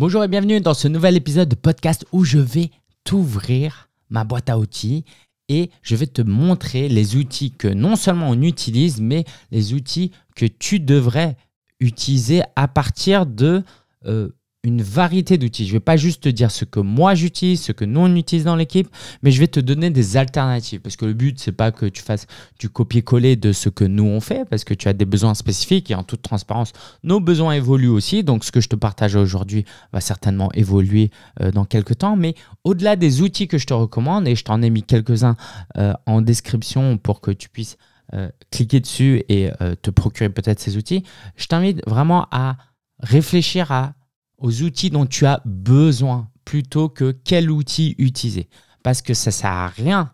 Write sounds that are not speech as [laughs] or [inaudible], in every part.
Bonjour et bienvenue dans ce nouvel épisode de podcast où je vais t'ouvrir ma boîte à outils et je vais te montrer les outils que non seulement on utilise, mais les outils que tu devrais utiliser à partir de euh, une variété d'outils. Je ne vais pas juste te dire ce que moi j'utilise, ce que nous on utilise dans l'équipe, mais je vais te donner des alternatives. Parce que le but, c'est pas que tu fasses du copier-coller de ce que nous on fait, parce que tu as des besoins spécifiques et en toute transparence, nos besoins évoluent aussi. Donc ce que je te partage aujourd'hui va certainement évoluer euh, dans quelques temps. Mais au-delà des outils que je te recommande, et je t'en ai mis quelques-uns euh, en description pour que tu puisses euh, cliquer dessus et te procurer peut-être ces outils, je t'invite vraiment à réfléchir à aux outils dont tu as besoin plutôt que quel outil utiliser. Parce que ça ne sert à rien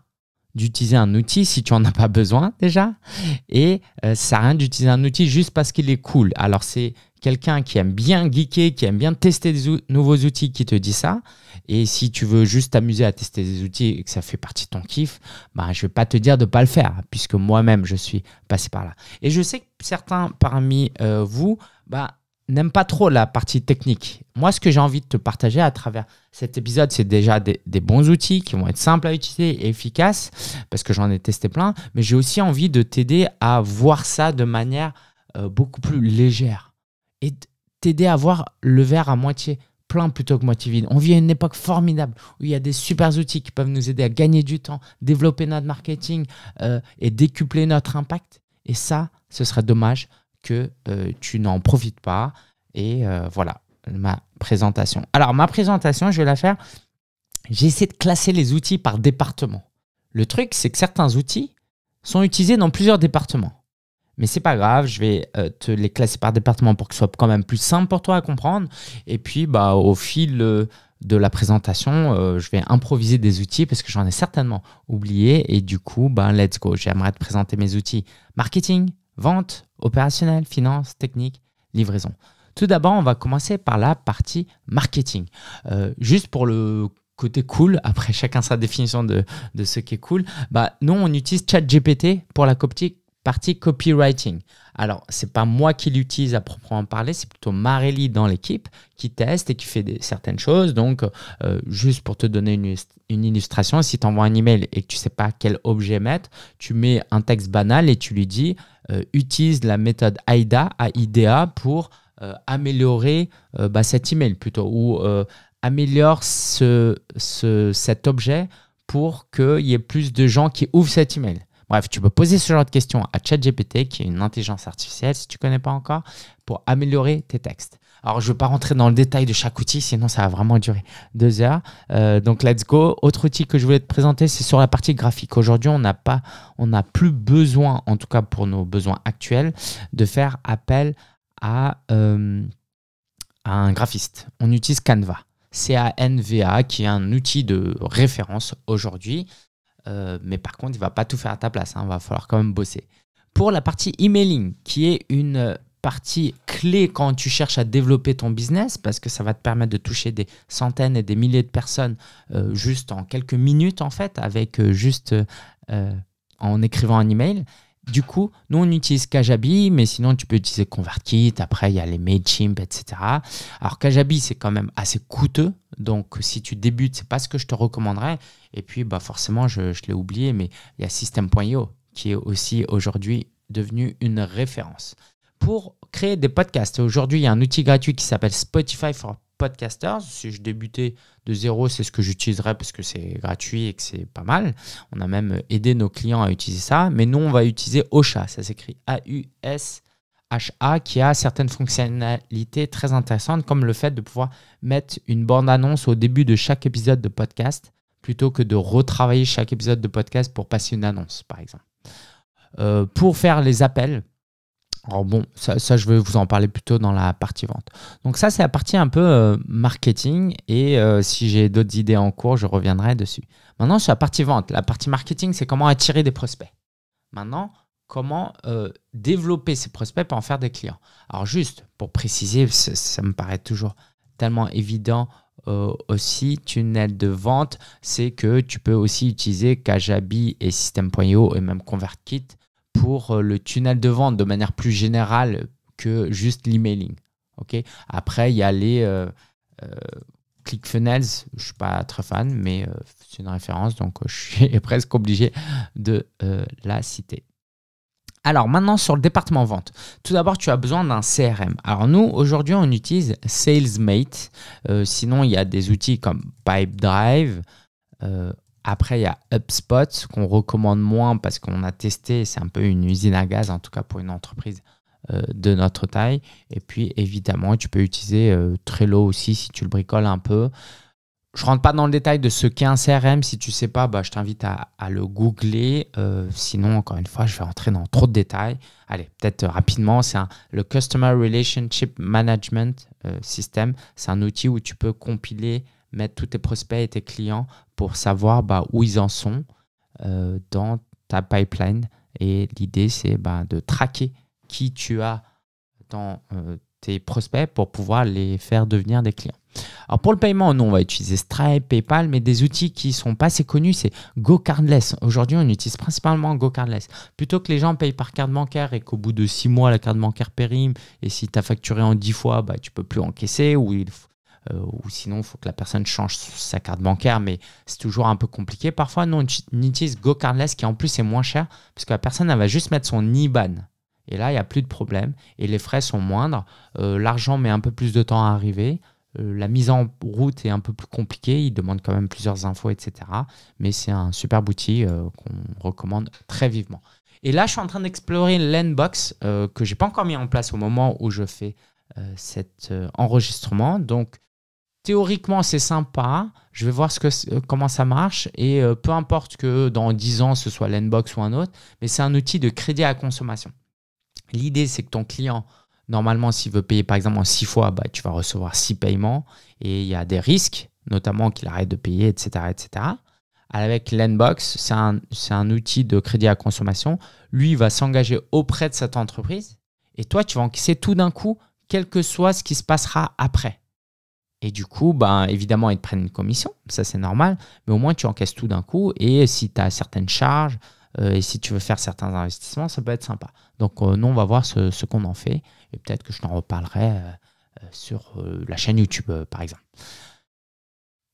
d'utiliser un outil si tu n'en as pas besoin déjà. Et euh, ça sert à rien d'utiliser un outil juste parce qu'il est cool. Alors c'est quelqu'un qui aime bien geeker, qui aime bien tester des nouveaux outils qui te dit ça. Et si tu veux juste t'amuser à tester des outils et que ça fait partie de ton kiff, bah, je ne vais pas te dire de ne pas le faire, puisque moi-même, je suis passé par là. Et je sais que certains parmi euh, vous, bah, n'aime pas trop la partie technique. Moi, ce que j'ai envie de te partager à travers cet épisode, c'est déjà des, bons outils qui vont être simples à utiliser et efficaces, parce que j'en ai testé plein, mais j'ai aussi envie de t'aider à voir ça de manière euh, beaucoup plus légère et t'aider à voir le verre à moitié plein plutôt que moitié vide. On vit à une époque formidable où il y a des super outils qui peuvent nous aider à gagner du temps, développer notre marketing euh, et décupler notre impact. Et ça, ce serait dommage que euh, tu n'en profites pas. Et euh, voilà ma présentation. Alors, ma présentation, je vais la faire. J'ai essayé de classer les outils par département. Le truc, c'est que certains outils sont utilisés dans plusieurs départements. Mais c'est pas grave, je vais euh, te les classer par département pour que ce soit quand même plus simple pour toi à comprendre. Et puis, bah, au fil de la présentation, je vais improviser des outils parce que j'en ai certainement oublié. Et du coup, bah, let's go. J'aimerais te présenter mes outils marketing, vente, opérationnel, finance, technique, livraison. Tout d'abord, on va commencer par la partie marketing. Euh, juste pour le côté cool, après [laughs] chacun sa définition de, ce qui est cool, bah, nous, on utilise ChatGPT pour la partie copywriting. Alors, c'est pas moi qui l'utilise à proprement parler, c'est plutôt Marélie dans l'équipe qui teste et qui fait certaines choses. Donc, euh, juste pour te donner une, une illustration, si tu envoies un email et que tu sais pas quel objet mettre, tu mets un texte banal et tu lui dis utilise la méthode AIDA, AIDA pour euh, améliorer bah, cet email plutôt ou améliore ce, ce, cet objet pour qu'il y ait plus de gens qui ouvrent cet email. Bref, tu peux poser ce genre de questions à ChatGPT, qui est une intelligence artificielle, si tu ne connais pas encore, pour améliorer tes textes. Alors, je ne vais pas rentrer dans le détail de chaque outil, sinon ça va vraiment durer deux heures. Euh, donc, let's go. Autre outil que je voulais te présenter, c'est sur la partie graphique. Aujourd'hui, on n'a on n'a plus besoin, en tout cas pour nos besoins actuels, de faire appel à, euh, un graphiste. On utilise Canva. C-A-N-V-A, qui est un outil de référence aujourd'hui. Euh, mais par contre, il va pas tout faire à ta place. Il hein. va falloir quand même bosser. Pour la partie emailing, qui est une partie clé quand tu cherches à développer ton business, parce que ça va te permettre de toucher des centaines et des milliers de personnes euh, juste en quelques minutes, en fait, avec euh, juste en écrivant un email. Du coup, nous, on utilise Kajabi, mais sinon, tu peux utiliser ConvertKit. Après, il y a les MailChimp, etc. Alors, Kajabi, c'est quand même assez coûteux. Donc, si tu débutes, c'est pas ce que je te recommanderais. Et puis, bah, forcément, je, je l'ai oublié, mais il y a System.io qui est aussi aujourd'hui devenu une référence. Pour créer des podcasts, aujourd'hui, il y a un outil gratuit qui s'appelle Spotify for podcasters. Si je débutais de zéro, c'est ce que j'utiliserais parce que c'est gratuit et que c'est pas mal. On a même aidé nos clients à utiliser ça. Mais nous, on va utiliser Ocha. Ça s'écrit A-U-S-H-A qui a certaines fonctionnalités très intéressantes comme le fait de pouvoir mettre une bande-annonce au début de chaque épisode de podcast plutôt que de retravailler chaque épisode de podcast pour passer une annonce, par exemple. Euh, pour faire les appels, alors bon, ça, je vais vous en parler plutôt dans la partie vente. Donc ça, c'est la partie un peu euh, marketing et euh, si j'ai d'autres idées en cours, je reviendrai dessus. Maintenant, sur la partie vente, la partie marketing, c'est comment attirer des prospects. Maintenant, comment euh, développer ces prospects pour en faire des clients. Alors juste pour préciser, ça, me paraît toujours tellement évident aussi, tunnel de vente, c'est que tu peux aussi utiliser Kajabi et System.io et même ConvertKit pour euh, le tunnel de vente de manière plus générale que juste l'emailing. ok? Après, il y a les, euh, ClickFunnels, je suis pas très fan, mais c'est une référence, donc [laughs] je suis presque obligé de la citer. Alors maintenant sur le département vente, tout d'abord tu as besoin d'un CRM. Alors nous aujourd'hui on utilise SalesMate, euh, sinon il y a des outils comme Pipedrive. Euh, après il y a HubSpot qu'on recommande moins parce qu'on a testé, c'est un peu une usine à gaz en tout cas pour une entreprise euh, de notre taille. Et puis évidemment tu peux utiliser Trello aussi si tu le bricoles un peu. Je rentre pas dans le détail de ce qu'est un CRM. Si tu sais pas, bah, je t'invite à, le googler. Euh, sinon, encore une fois, je vais rentrer dans trop de détails. Allez, peut-être euh, rapidement, c'est le Customer Relationship Management euh, System. C'est un outil où tu peux compiler, mettre tous tes prospects et tes clients pour savoir bah, où ils en sont dans ta pipeline. Et l'idée, c'est bah, de traquer qui tu as dans tes prospects pour pouvoir les faire devenir des clients. Alors pour le paiement, nous, on va utiliser Stripe, PayPal, mais des outils qui sont pas assez connus, c'est GoCardless. Aujourd'hui, on utilise principalement GoCardless. Plutôt que les gens payent par carte bancaire et qu'au bout de six mois, la carte bancaire périme, et si tu as facturé en dix fois, bah, tu peux plus encaisser, ou, euh, ou sinon, il faut que la personne change sa carte bancaire, mais c'est toujours un peu compliqué. Parfois, nous, on utilise GoCardless, qui en plus est moins cher, parce que la personne, elle va juste mettre son IBAN. Et là, il n'y a plus de problème. Et les frais sont moindres. Euh, l'argent met un peu plus de temps à arriver. Euh, la mise en route est un peu plus compliquée, il demande quand même plusieurs infos, etc. Mais c'est un super outil euh, qu'on recommande très vivement. Et là, je suis en train d'explorer euh, que je n'ai pas encore mis en place au moment où je fais cet enregistrement. Donc, théoriquement, c'est sympa. Je vais voir que, comment ça marche. Et peu importe que dans 10 ans, ce soit l'Nbox ou un autre, mais c'est un outil de crédit à consommation. L'idée, c'est que ton client Normalement, s'il veut payer par exemple en six fois, bah, tu vas recevoir six paiements et il y a des risques, notamment qu'il arrête de payer, etc. etc. Avec l'Enbox, c'est un, un, outil de crédit à consommation. Lui, il va s'engager auprès de cette entreprise et toi, tu vas encaisser tout d'un coup, quel que soit ce qui se passera après. Et du coup, ben, évidemment, ils te prennent une commission, ça c'est normal, mais au moins tu encaisses tout d'un coup. Et si tu as certaines charges, euh, et si tu veux faire certains investissements, ça peut être sympa. Donc euh, nous, on va voir ce, qu'on en fait et peut-être que je t'en reparlerai euh, sur la chaîne YouTube, par exemple.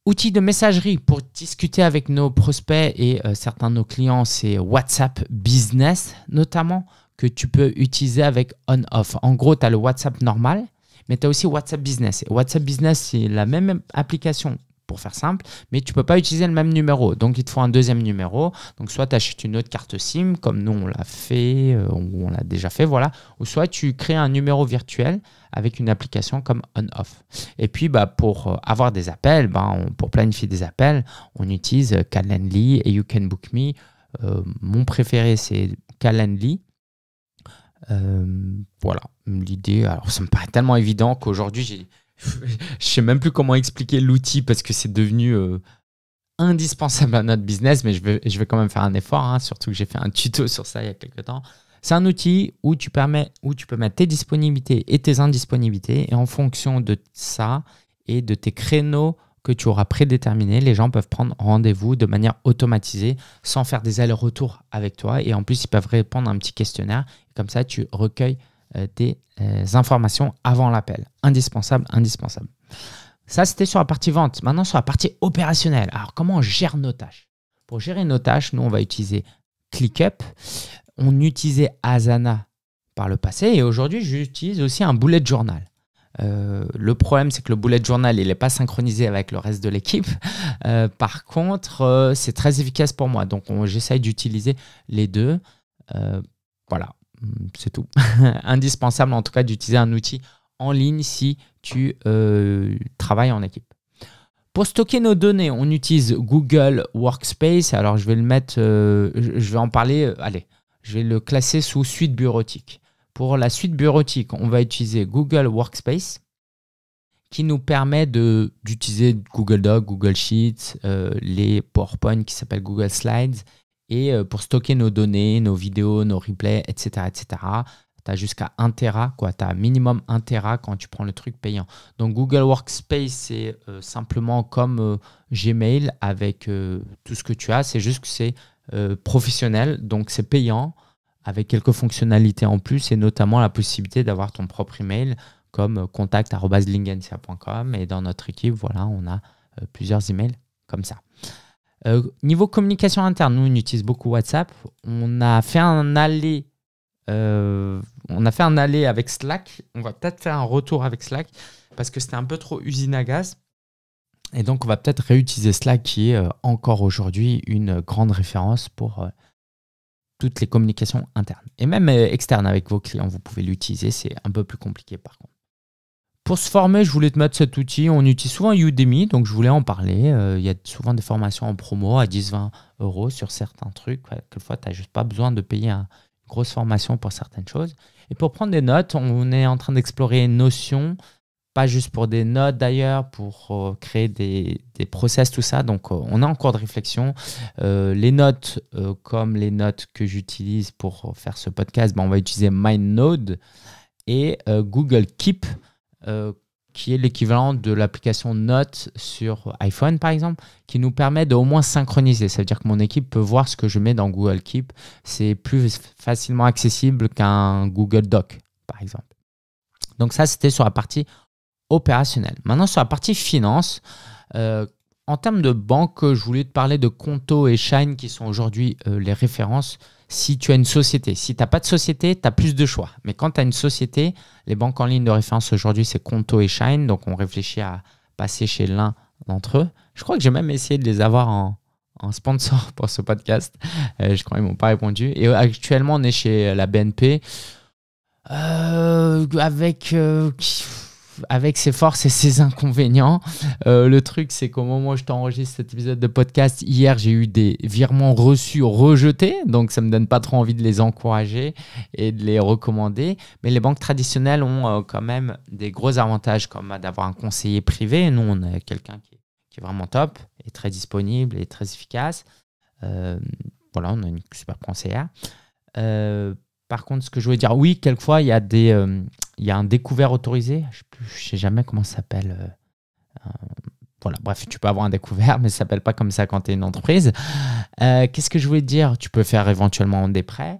Outils de messagerie pour discuter avec nos prospects et certains de nos clients, c'est WhatsApp Business notamment que tu peux utiliser avec on-off. En gros, tu as le WhatsApp normal, mais tu as aussi WhatsApp Business. WhatsApp Business, c'est la même application pour faire simple, mais tu peux pas utiliser le même numéro. Donc, il te faut un deuxième numéro. Donc, soit tu achètes une autre carte SIM, comme nous, on l'a fait, euh, ou on l'a déjà fait, voilà. Ou soit tu crées un numéro virtuel avec une application comme on-off. Et puis, bah, pour euh, avoir des appels, bah, pour planifier des appels, on utilise Calendly et You Can Book Me. Euh, mon préféré, c'est Calendly. Voilà, l'idée. Alors, ça me paraît tellement évident qu'aujourd'hui, j'ai [laughs] je sais même plus comment expliquer l'outil parce que c'est devenu euh, indispensable à notre business, mais je vais, je vais quand même faire un effort, hein, surtout que j'ai fait un tuto sur ça il y a quelques temps. C'est un outil où tu, permets, où tu peux mettre tes disponibilités et tes indisponibilités, et en fonction de ça et de tes créneaux que tu auras prédéterminés, les gens peuvent prendre rendez-vous de manière automatisée sans faire des allers-retours avec toi. Et en plus, ils peuvent répondre à un petit questionnaire. Comme ça, tu recueilles euh, des euh, informations avant l'appel. Indispensable, indispensable. Ça, c'était sur la partie vente. Maintenant, sur la partie opérationnelle. Alors, comment on gère nos tâches? Pour gérer nos tâches, nous, on va utiliser ClickUp. On utilisait Asana par le passé et aujourd'hui, j'utilise aussi un bullet journal. Euh, le problème, c'est que le bullet journal, il n'est pas synchronisé avec le reste de l'équipe. par contre, c'est très efficace pour moi. Donc, j'essaye d'utiliser les deux. voilà. Mm, c'est tout. [laughs] Indispensable en tout cas d'utiliser un outil en ligne si tu euh, travailles en équipe. Pour stocker nos données, on utilise Google Workspace. Alors je vais le mettre, euh, je vais en parler. Euh, allez, je vais le classer sous suite bureautique. Pour la suite bureautique, on va utiliser Google Workspace qui nous permet d'utiliser Google Docs, Google Sheets, les PowerPoint qui s'appellent Google Slides et euh, pour stocker nos données, nos vidéos, nos replays, etc., etc., tu as jusqu'à 1 Tera, quoi. Tu as minimum 1 Tera quand tu prends le truc payant. Donc Google Workspace, c'est euh, simplement comme euh, Gmail avec tout ce que tu as. C'est juste que c'est professionnel, donc c'est payant avec quelques fonctionnalités en plus et notamment la possibilité d'avoir ton propre email comme contact.lingensia.com. Et dans notre équipe, voilà, on a plusieurs emails comme ça. niveau communication interne, nous, on utilise beaucoup WhatsApp. On a fait un aller on a fait un aller avec Slack. On va peut-être faire un retour avec Slack parce que c'était un peu trop usine à gaz. Et donc, on va peut-être réutiliser Slack qui est euh, encore aujourd'hui une grande référence pour euh, toutes les communications internes. Et même euh, externes avec vos clients, vous pouvez l'utiliser. C'est un peu plus compliqué par contre. Pour se former, je voulais te mettre cet outil. On utilise souvent Udemy, donc je voulais en parler. Il y a souvent des formations en promo à 10-20 euros sur certains trucs. Quelquefois, tu n'as juste pas besoin de payer une grosse formation pour certaines choses. Et pour prendre des notes, on est en train d'explorer Notion pas juste pour des notes d'ailleurs, pour euh, créer des, des, process, tout ça. Donc, euh, on a en cours de réflexion. Euh, les notes, comme les notes que j'utilise pour faire ce podcast, ben, on va utiliser MindNode et Google Keep, qui est l'équivalent de l'application Notes sur iPhone, par exemple, qui nous permet de au moins synchroniser. Ça veut dire que mon équipe peut voir ce que je mets dans Google Keep. C'est plus facilement accessible qu'un Google Doc, par exemple. Donc ça, c'était sur la partie opérationnel. Maintenant, sur la partie finance, euh, en termes de banque, je voulais te parler de Conto et Shine qui sont aujourd'hui euh, les références si tu as une société. Si tu n'as pas de société, tu as plus de choix. Mais quand tu as une société, les banques en ligne de référence aujourd'hui, c'est Conto et Shine. Donc, on réfléchit à passer chez l'un d'entre eux. Je crois que j'ai même essayé de les avoir en, sponsor [laughs] pour ce podcast. Euh, je crois qu'ils m'ont pas répondu. Et actuellement, on est chez la BNP. avec avec ses forces et ses inconvénients. Euh, le truc, c'est qu'au moment où je t'enregistre cet épisode de podcast, hier, j'ai eu des virements reçus rejetés. Donc, ça me donne pas trop envie de les encourager et de les recommander. Mais les banques traditionnelles ont euh, quand même des gros avantages, comme d'avoir un conseiller privé. Nous, on a quelqu'un qui, est vraiment top et très disponible et très efficace. Euh, voilà, on a une super conseillère. Par contre, ce que je voulais dire, oui, quelquefois, il y a, des, il y a un découvert autorisé? Je ne sais, jamais comment ça s'appelle. Euh, voilà, bref, tu peux avoir un découvert, mais ça ne s'appelle pas comme ça quand tu es une entreprise. Euh, qu'est-ce que je voulais dire? Tu peux faire éventuellement des prêts.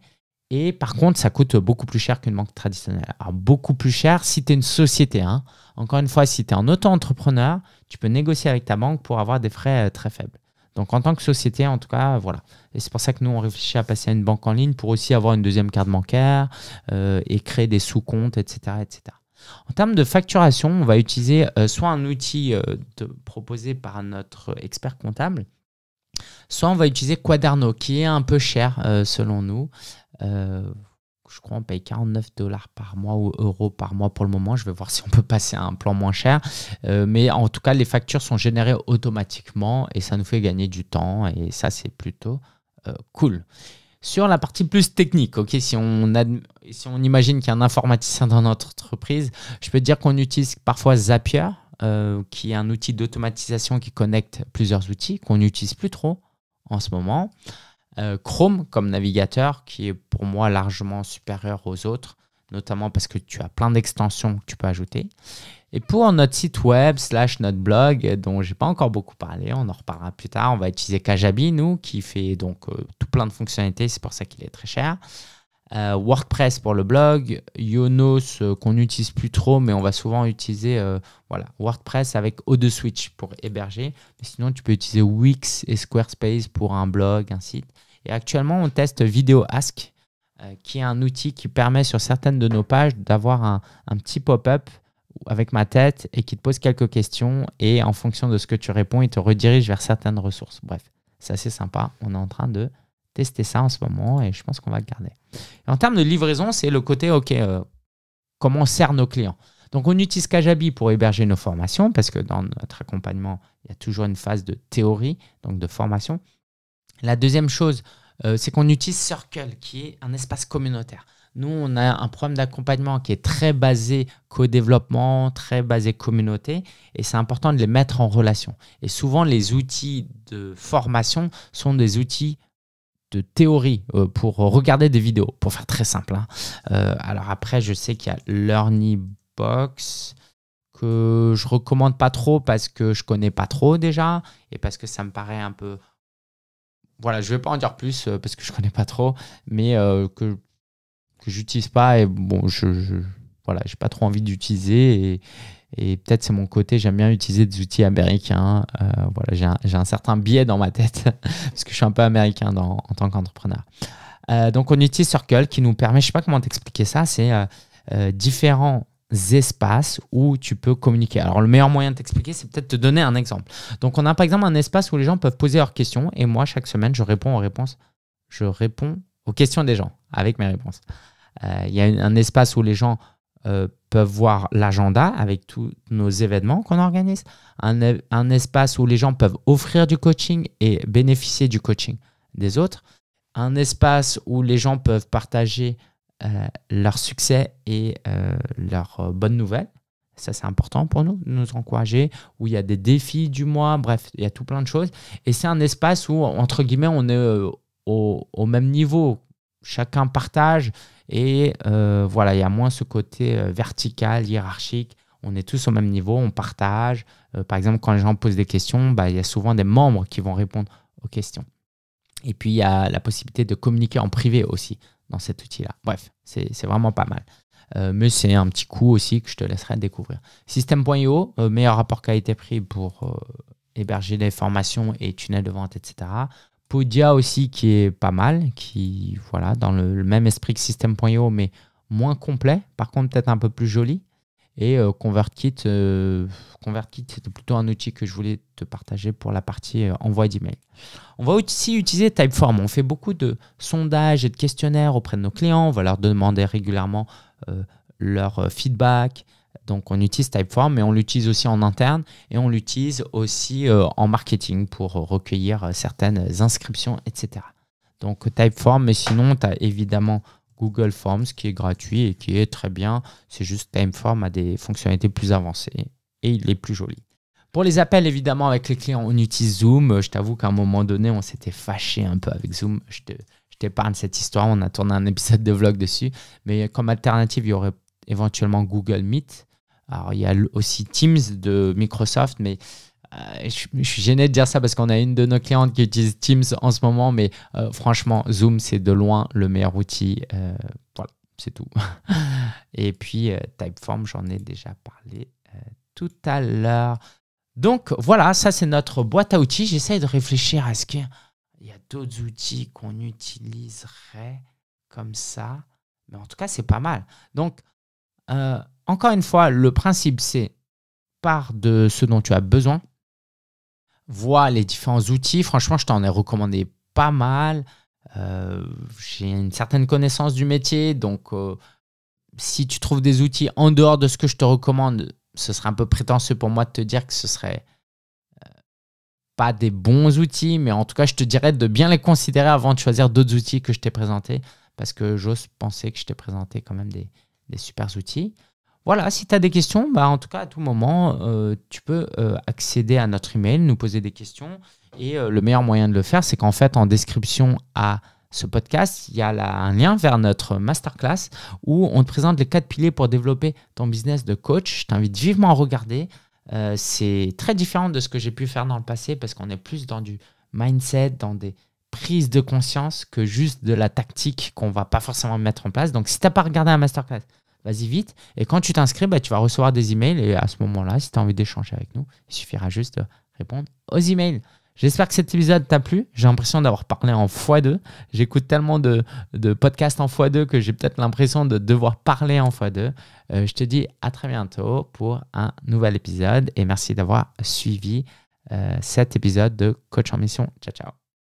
Et par contre, ça coûte beaucoup plus cher qu'une banque traditionnelle. Alors, beaucoup plus cher si tu es une société. Hein. Encore une fois, si tu es un auto-entrepreneur, tu peux négocier avec ta banque pour avoir des frais très faibles. Donc en tant que société, en tout cas, voilà. Et c'est pour ça que nous, on réfléchit à passer à une banque en ligne pour aussi avoir une deuxième carte bancaire euh, et créer des sous-comptes, etc., etc. En termes de facturation, on va utiliser euh, soit un outil euh, proposé par notre expert comptable, soit on va utiliser Quaderno, qui est un peu cher selon nous je crois on paye 49 dollars par mois ou euros par mois pour le moment. Je vais voir [laughs] si on peut passer à un plan moins cher. Euh, mais en tout cas, les factures sont générées automatiquement et ça nous fait gagner du temps et ça, c'est plutôt euh, cool. Sur la partie plus technique, ok, si on, imagine qu'il y a un informaticien dans notre entreprise, je peux dire qu'on utilise parfois Zapier, euh, qui est un outil d'automatisation qui connecte plusieurs outils qu'on n'utilise plus trop en ce moment. Euh, Chrome comme navigateur qui est pour moi largement supérieur aux autres, notamment parce que tu as plein d'extensions que tu peux ajouter. Et pour notre site web slash notre blog, dont j'ai pas encore beaucoup parlé, on en reparlera plus tard, on va utiliser Kajabi, nous, qui fait donc euh, tout plein de fonctionnalités, c'est pour ça qu'il est très cher. Euh, WordPress pour le blog, Yonos euh, qu'on n'utilise plus trop, mais on va souvent utiliser euh, voilà, WordPress avec O2 Switch pour héberger. Sinon, tu peux utiliser Wix et Squarespace pour un blog, un site. Et actuellement, on teste Video Ask, qui est un outil qui permet sur certaines de nos pages d'avoir un, un petit pop-up avec ma tête et qui te pose quelques questions. Et en fonction de ce que tu réponds, il te redirige vers certaines ressources. Bref, c'est assez sympa. On est en train de tester ça en ce moment et je pense qu'on va le garder. en termes de livraison, c'est le côté, OK, euh, comment on sert nos clients. Donc, on utilise Kajabi pour héberger nos formations parce que dans notre accompagnement, il y a toujours une phase de théorie, donc de formation. La deuxième chose, euh, c'est qu'on utilise Circle, qui est un espace communautaire. Nous, on a un programme d'accompagnement qui est très basé co-développement, très basé communauté, et c'est important de les mettre en relation. Et souvent, les outils de formation sont des outils de théorie euh, pour regarder des vidéos, pour faire très simple. Hein. Euh, alors après, je sais qu'il y a LearnyBox que je recommande pas trop parce que je connais pas trop déjà et parce que ça me paraît un peu. Voilà, je vais pas en dire plus euh, parce que je connais pas trop, mais que que j'utilise pas et bon, je, voilà, j'ai pas trop envie d'utiliser et, et peut-être c'est mon côté, j'aime bien utiliser des outils américains. Euh, voilà, j'ai un, certain biais dans ma tête [laughs] parce que je suis un peu américain en tant qu'entrepreneur. Euh, donc on utilise Circle qui nous permet, je sais pas comment t'expliquer ça, c'est euh, différents espaces où tu peux communiquer. Alors le meilleur moyen de t'expliquer, c'est peut-être te donner un exemple. Donc on a par exemple un espace où les gens peuvent poser leurs questions et moi chaque semaine je réponds aux réponses, je réponds aux questions des gens avec mes réponses. Il y a un espace où les gens euh, peuvent voir l'agenda avec tous nos événements qu'on organise, un, espace où les gens peuvent offrir du coaching et bénéficier du coaching des autres, un espace où les gens peuvent partager euh, leur succès et euh, leurs bonnes nouvelles. Ça, c'est important pour nous, nous encourager, où il y a des défis du mois, bref, il y a tout plein de choses. Et c'est un espace où, entre guillemets, on est au même niveau. Chacun partage, et euh, voilà, il y a moins ce côté euh, vertical, hiérarchique. On est tous au même niveau, on partage. Euh, par exemple, quand les gens posent des questions, bah, il y a souvent des membres qui vont répondre aux questions. Et puis, il y a la possibilité de communiquer en privé aussi dans cet outil-là. Bref, c'est vraiment pas mal. mais c'est un petit coup aussi que je te laisserai découvrir. System.io, meilleur rapport qualité-prix pour héberger les formations et tunnels de vente, etc. Podia aussi qui est pas mal, qui voilà dans le, même esprit que System.io mais moins complet, par contre peut-être un peu plus joli. Et euh, ConvertKit, euh, ConvertKit c'était plutôt un outil que je voulais te partager pour la partie euh, envoi d'email. On va aussi utiliser Typeform. On fait beaucoup de sondages et de questionnaires auprès de nos clients. On va leur demander régulièrement leur feedback, donc on utilise Typeform, mais on l'utilise aussi en interne et on l'utilise aussi euh, en marketing pour recueillir euh, certaines inscriptions, etc. Donc Typeform, mais sinon tu as évidemment Google Forms qui est gratuit et qui est très bien. C'est juste Typeform a des fonctionnalités plus avancées et il est plus joli. Pour les appels, évidemment, avec les clients, on utilise Zoom. Je t'avoue qu'à un moment donné, on s'était fâché un peu avec Zoom. Je t'épargne cette histoire. On a tourné un épisode de vlog dessus. Mais comme alternative, il y aurait éventuellement Google Meet. Alors, il y a aussi Teams de Microsoft, mais euh, je, suis gêné de dire ça parce qu'on a une de nos clientes qui utilise Teams en ce moment, mais euh, franchement, Zoom, c'est de loin le meilleur outil. Euh, voilà, c'est tout. [laughs] Et puis, Typeform, j'en ai déjà parlé tout à l'heure. Donc, voilà, ça, c'est notre boîte à outils. J'essaye de réfléchir à ce qu'il y a d'autres outils qu'on utiliserait comme ça. Mais en tout cas, c'est pas mal. Donc, encore une fois, le principe, c'est part de ce dont tu as besoin. Vois les différents outils. Franchement, je t'en ai recommandé pas mal. Euh, j'ai une certaine connaissance du métier. Donc, euh, si tu trouves des outils en dehors de ce que je te recommande, ce serait un peu prétentieux pour moi de te dire que ce serait euh, pas des bons outils. Mais en tout cas, je te dirais de bien les considérer avant de choisir d'autres outils que je t'ai présentés. Parce que j'ose penser que je t'ai présenté quand même des, des super outils. Voilà, si tu as des questions, bah, en tout cas, à tout moment, euh, tu peux euh, accéder à notre email, nous poser des questions. Et euh, le meilleur moyen de le faire, c'est qu'en fait, en description à ce podcast, il y a un lien vers notre masterclass où on te présente les quatre piliers pour développer ton business de coach. Je t'invite vivement à regarder. c'est très différent de ce que j'ai pu faire dans le passé parce qu'on est plus dans du mindset, dans des prises de conscience que juste de la tactique qu'on va pas forcément mettre en place. Donc, si tu n'as pas regardé un masterclass, vas-y vite. Et quand tu t'inscris, bah, tu vas recevoir des emails. Et à ce moment-là, si tu as envie d'échanger avec nous, il suffira juste de répondre aux emails. J'espère que cet épisode t'a plu. J'ai l'impression d'avoir parlé en x2. J'écoute tellement de, podcasts en x2 que j'ai peut-être l'impression de devoir parler en x2. Euh, je te dis à très bientôt pour un nouvel épisode et merci d'avoir suivi euh, cet épisode de Coach en Mission. Ciao, ciao.